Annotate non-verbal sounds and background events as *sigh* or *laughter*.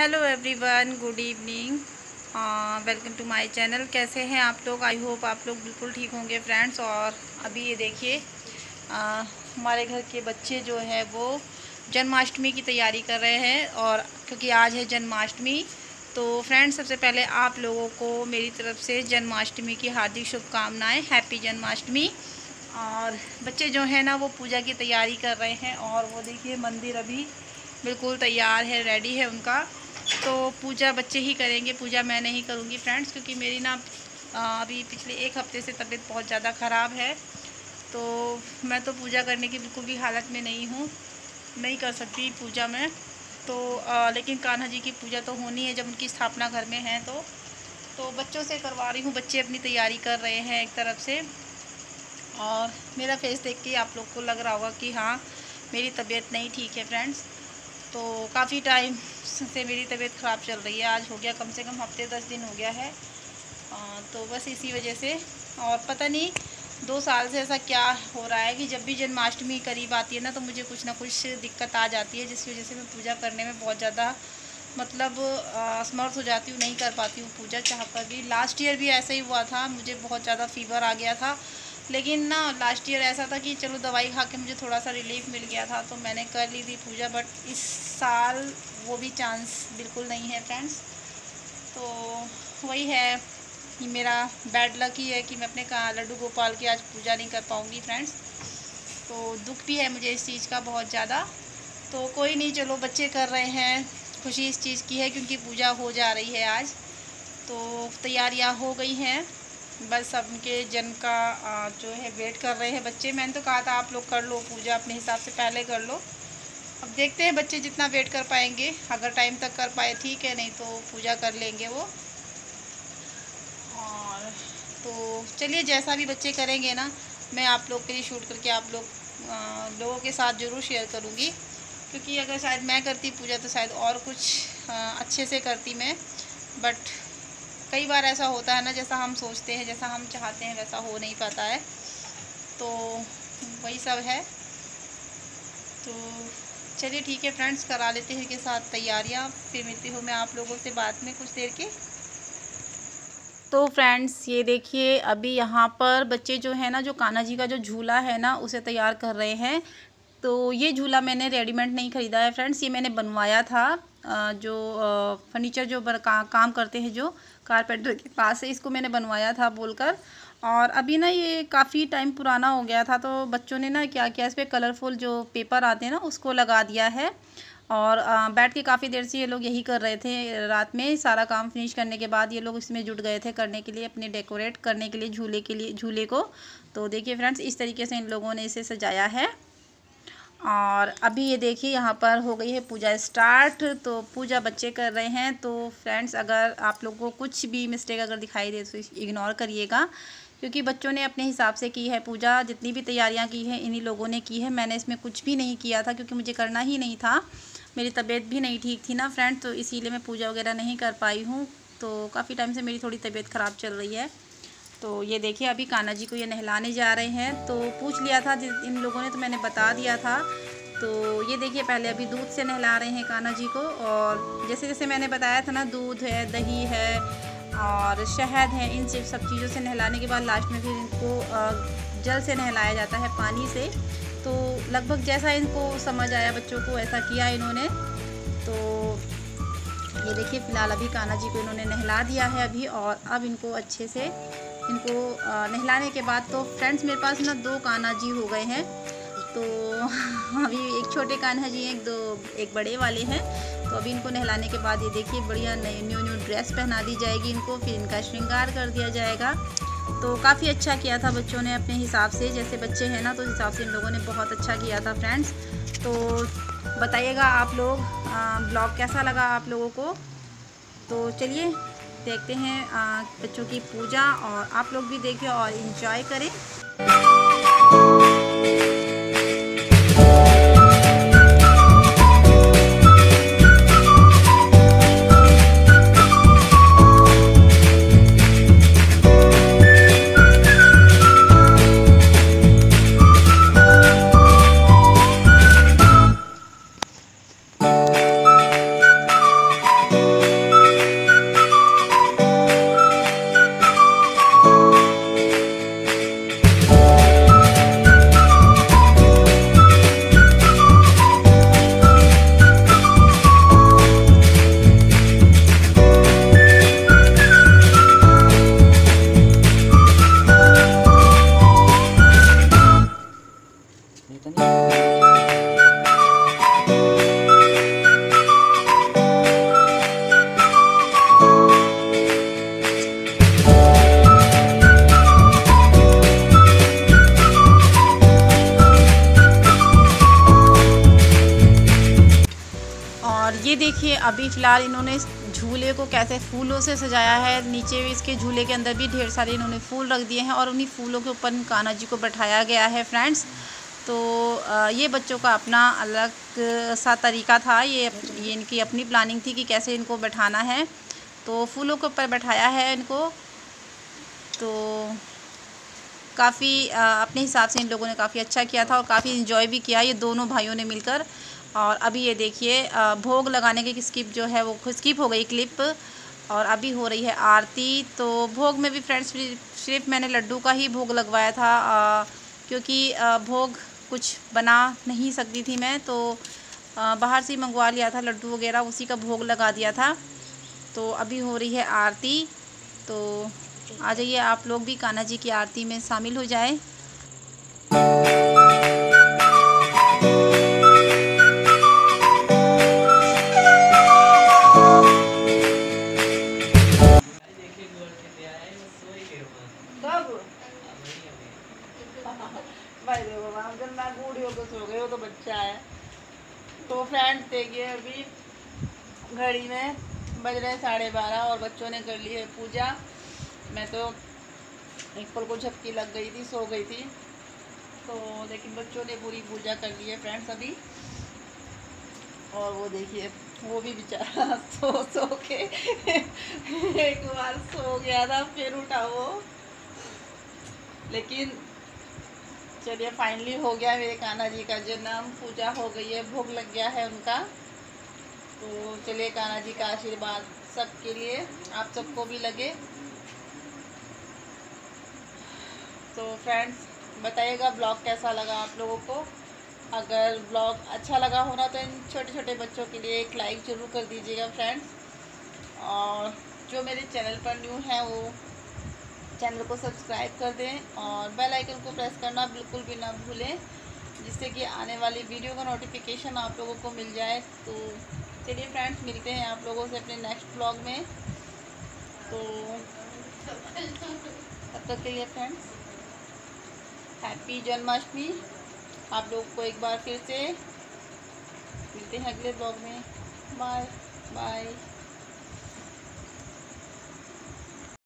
Hello everyone good evening welcome to my channel कैसे हैं आप लोग? आई होप आप लोग बिल्कुल ठीक होंगे फ्रेंड्स और अभी ये देखिए uh, हमारे घर के बच्चे जो है वो जन्माष्टमी की तैयारी कर रहे हैं। और क्योंकि आज है जन्माष्टमी तो फ्रेंड्स सबसे पहले आप लोगों को मेरी तरफ़ से जन्माष्टमी की हार्दिक शुभकामनाएँ. हैप्पी जन्माष्टमी. और बच्चे जो हैं ना वो पूजा की तैयारी कर रहे हैं। और वो देखिए मंदिर अभी बिल्कुल तैयार है रेडी है उनका। तो पूजा बच्चे ही करेंगे पूजा मैं नहीं करूँगी फ्रेंड्स क्योंकि मेरी ना अभी पिछले एक हफ़्ते से तबीयत बहुत ज़्यादा ख़राब है। तो मैं तो पूजा करने की बिल्कुल भी हालत में नहीं हूँ नहीं कर सकती पूजा में। तो आ, लेकिन कान्हा जी की पूजा तो होनी है जब उनकी स्थापना घर में है तो। तो बच्चों से करवा रही हूँ बच्चे अपनी तैयारी कर रहे हैं एक तरफ़ से। और मेरा फेस देख के आप लोग को लग रहा होगा कि हाँ मेरी तबीयत नहीं ठीक है फ्रेंड्स तो काफ़ी टाइम से मेरी तबीयत ख़राब चल रही है। आज हो गया कम से कम हफ़्ते दस दिन हो गया है। तो बस इसी वजह से। और पता नहीं, दो साल से ऐसा क्या हो रहा है कि जब भी जन्माष्टमी करीब आती है ना तो मुझे कुछ ना कुछ दिक्कत आ जाती है, जिसकी वजह से मैं पूजा करने में बहुत ज़्यादा मतलब असमर्थ हो जाती हूँ, नहीं कर पाती हूँ पूजा। चाह कर भी। लास्ट ईयर भी ऐसा ही हुआ था, मुझे बहुत ज़्यादा फीवर आ गया था। लेकिन ना लास्ट ईयर ऐसा था कि चलो दवाई खा के मुझे थोड़ा सा रिलीफ मिल गया था तो मैंने कर ली थी पूजा बट इस साल वो भी चांस बिल्कुल नहीं है फ्रेंड्स तो वही है कि मेरा बैड लक ही है कि मैं अपने कहा लड्डू गोपाल की आज पूजा नहीं कर पाऊँगी फ्रेंड्स तो दुख भी है मुझे इस चीज़ का बहुत ज़्यादा. तो कोई नहीं, चलो बच्चे कर रहे हैं, खुशी इस चीज़ की है क्योंकि पूजा हो जा रही है आज. तो तैयारियाँ हो गई हैं. बस अब उनके जन्म का जो है, वेट कर रहे हैं बच्चे। मैंने तो कहा था, आप लोग कर लो पूजा, अपने हिसाब से पहले कर लो। अब देखते हैं बच्चे जितना वेट कर पाएँगे। अगर टाइम तक कर पाए, ठीक है, नहीं तो पूजा कर लेंगे वो। और तो चलिए, जैसा भी बच्चे करेंगे ना, मैं आप लोग के लिए शूट करके आप लोग लोगों के साथ ज़रूर शेयर करूँगी। क्योंकि अगर शायद मैं करती पूजा तो शायद और कुछ अच्छे से करती मैं। बट कई बार ऐसा होता है ना जैसा हम सोचते हैं जैसा हम चाहते हैं वैसा हो नहीं पाता है। तो वही सब है। तो चलिए ठीक है फ्रेंड्स करा लेते हैं के साथ तैयारियाँ। फिर मिलती हूँ मैं आप लोगों से बाद में कुछ देर के। तो फ्रेंड्स ये देखिए अभी यहाँ पर बच्चे जो है ना जो कान्हा जी का जो झूला है ना उसे तैयार कर रहे हैं। तो ये झूला मैंने रेडीमेड नहीं ख़रीदा है फ्रेंड्स ये मैंने बनवाया था। जो फर्नीचर जो का, काम करते हैं जो कारपेंटर के पास से इसको मैंने बनवाया था बोलकर। और अभी ना ये काफ़ी टाइम पुराना हो गया था तो बच्चों ने ना क्या किया इस पर कलरफुल जो पेपर आते हैं ना, उसको लगा दिया है। और बैठ के काफ़ी देर से ये लोग यही कर रहे थे, रात में सारा काम फिनिश करने के बाद ये लोग इसमें जुट गए थे करने के लिए, अपने डेकोरेट करने के लिए, झूले के लिए, झूले को। तो देखिए फ्रेंड्स इस तरीके से इन लोगों ने इसे सजाया है। और अभी ये देखिए, यहाँ पर हो गई है पूजा स्टार्ट तो पूजा बच्चे कर रहे हैं तो फ्रेंड्स अगर आप लोगों को कुछ भी मिस्टेक अगर दिखाई दे तो इग्नोर करिएगा, क्योंकि बच्चों ने अपने हिसाब से की है पूजा, जितनी भी तैयारियाँ की हैं, इन्हीं लोगों ने की है। मैंने इसमें कुछ भी नहीं किया था, क्योंकि मुझे करना ही नहीं था, मेरी तबीयत भी नहीं ठीक थी ना फ्रेंड तो इसीलिए मैं पूजा वगैरह नहीं कर पाई हूँ तो काफ़ी टाइम से मेरी थोड़ी तबीयत ख़राब चल रही है। तो ये देखिए, अभी कान्हा जी को ये नहलाने जा रहे हैं। तो पूछ लिया था इन लोगों ने तो मैंने बता दिया था। तो ये देखिए, पहले अभी दूध से नहला रहे हैं कान्हा जी को और जैसे जैसे मैंने बताया था ना, दूध है, दही है और शहद है, इन सब सब चीज़ों से नहलाने के बाद लास्ट में फिर इनको जल से नहलाया जाता है पानी से। तो लगभग जैसा इनको समझ आया बच्चों को, ऐसा किया इन्होंने। तो ये देखिए, फ़िलहाल अभी कान्हा जी को इन्होंने नहला दिया है अभी और अब इनको अच्छे से इनको नहलाने के बाद तो फ्रेंड्स मेरे पास ना दो कान्हा जी हो गए हैं। तो *laughs* अभी एक छोटे कान्हा जी एक दो, एक बड़े वाले हैं। तो अभी इनको नहलाने के बाद ये देखिए, बढ़िया नई न्यू न्यू ड्रेस पहना दी जाएगी इनको, फिर इनका श्रृंगार कर दिया जाएगा। तो काफ़ी अच्छा किया था बच्चों ने अपने हिसाब से, जैसे बच्चे हैं ना तो उस हिसाब से इन लोगों ने बहुत अच्छा किया था फ्रेंड्स तो बताइएगा आप लोग ब्लॉग कैसा लगा आप लोगों को? तो चलिए देखते हैं बच्चों की पूजा और आप लोग भी देखें और इंजॉय करें। अभी फ़िलहाल इन्होंने झूले को कैसे फूलों से सजाया है। नीचे भी इसके झूले के अंदर भी ढेर सारे इन्होंने फूल रख दिए हैं और उन्हीं फूलों के ऊपर कान्हा जी को बैठाया गया है फ्रेंड्स तो ये बच्चों का अपना अलग सा तरीका था। ये ये इनकी अपनी प्लानिंग थी कि कैसे इनको बैठाना है। तो फूलों के ऊपर बैठाया है इनको। तो काफ़ी अपने हिसाब से इन लोगों ने काफ़ी अच्छा किया था और काफ़ी इन्जॉय भी किया। ये दोनों भाइयों ने मिलकर। और अभी ये देखिए भोग लगाने की स्किप जो है वो स्किप हो गई क्लिप और अभी हो रही है आरती। तो भोग में भी फ्रेंड्स सिर्फ़ मैंने लड्डू का ही भोग लगवाया था आ, क्योंकि आ, भोग कुछ बना नहीं सकती थी मैं तो आ, बाहर से ही मंगवा लिया था लड्डू वगैरह उसी का भोग लगा दिया था। तो अभी हो रही है आरती। तो आ जाइए आप लोग भी कान्हा जी की आरती में शामिल हो जाएँ। घड़ी में बज रहे साढ़े बारह और बच्चों ने कर ली है पूजा। मैं तो एक पल को झपकी लग गई थी, सो गई थी। तो लेकिन बच्चों ने पूरी पूजा कर ली है फ्रेंड्स अभी। और वो देखिए, वो भी बेचारा *laughs* सो सो के *laughs* एक बार सो गया था, फिर उठा वो। लेकिन चलिए फाइनली हो गया मेरे कान्हा जी का जन्म। पूजा हो गई है, भोग लग गया है उनका। तो चलिए कान्हा जी का आशीर्वाद सबके लिए, आप सबको भी लगे। तो फ्रेंड्स बताइएगा ब्लॉग कैसा लगा आप लोगों को? अगर ब्लॉग अच्छा लगा होना तो इन छोटे छोटे बच्चों के लिए एक लाइक ज़रूर कर दीजिएगा फ्रेंड्स और जो मेरे चैनल पर न्यू है वो चैनल को सब्सक्राइब कर दें और बेल आइकन को प्रेस करना बिल्कुल भी ना भूलें, जिससे कि आने वाली वीडियो का नोटिफिकेशन आप लोगों को मिल जाए। तो चलिए फ्रेंड्स मिलते हैं आप लोगों से अपने नेक्स्ट ब्लॉग में। तो तब तक के लिए फ्रेंड्स हैप्पी जन्माष्टमी। आप लोग को एक बार फिर से मिलते हैं अगले ब्लॉग में। Bye bye